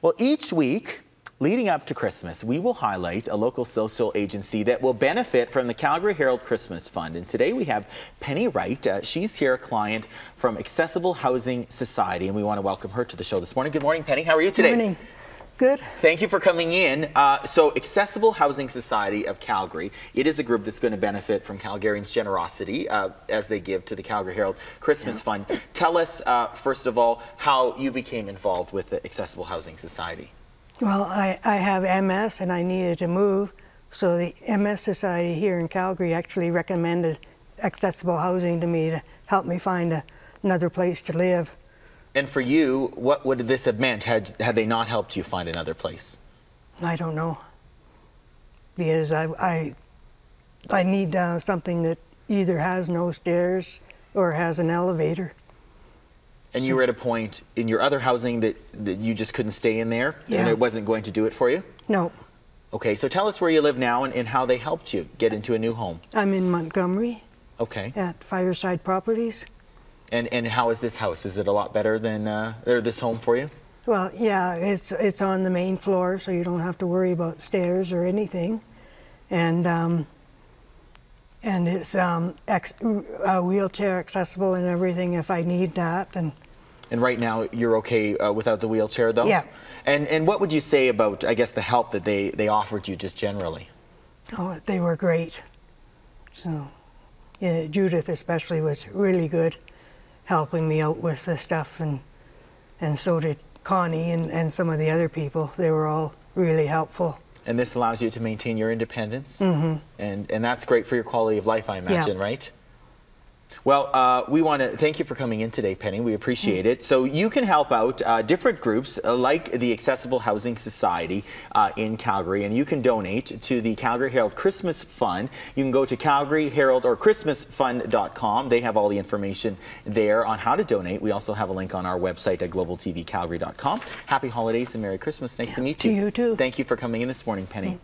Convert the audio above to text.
Well, each week, leading up to Christmas, we will highlight a local social agency that will benefit from the Calgary Herald Christmas Fund. And today we have Penny Wright. Uh, she's here, a client from Accessible Housing Society, and we want to welcome her to the show this morning. Good morning, Penny. How are you today? Good Morning. Good. Thank you for coming in. Uh, so, Accessible Housing Society of Calgary, it is a group that's going to benefit from Calgarians' generosity uh, as they give to the Calgary Herald Christmas yeah. Fund. Tell us, uh, first of all, how you became involved with the Accessible Housing Society. Well, I, I have MS and I needed to move, so the MS Society here in Calgary actually recommended accessible housing to me to help me find a, another place to live. And for you, what would this have meant had, had they not helped you find another place? I don't know. Because I, I, I need uh, something that either has no stairs or has an elevator. And you were at a point in your other housing that, that you just couldn't stay in there yeah. and it wasn't going to do it for you? No. Okay, so tell us where you live now and, and how they helped you get into a new home. I'm in Montgomery. Okay. At Fireside Properties. And and how is this house? Is it a lot better than uh, or this home for you? Well, yeah, it's it's on the main floor, so you don't have to worry about stairs or anything, and um, and it's um, ex- uh, wheelchair accessible and everything if I need that. And and right now you're okay uh, without the wheelchair, though. Yeah. And and what would you say about I guess the help that they they offered you just generally? Oh, they were great. So, yeah, Judith especially was really good helping me out with the stuff, and and so did Connie and, and some of the other people. They were all really helpful. And this allows you to maintain your independence, mm-hmm. and and that's great for your quality of life, I imagine, yeah. right? Well, uh, we want to thank you for coming in today, Penny. We appreciate it. So you can help out uh, different groups uh, like the Accessible Housing Society uh, in Calgary, and you can donate to the Calgary Herald Christmas Fund. You can go to Calgary Herald or ChristmasFund.com. They have all the information there on how to donate. We also have a link on our website at globaltvcalgary.com. Happy holidays and Merry Christmas. Nice yeah, to meet you. To you too. Thank you for coming in this morning, Penny. Thanks.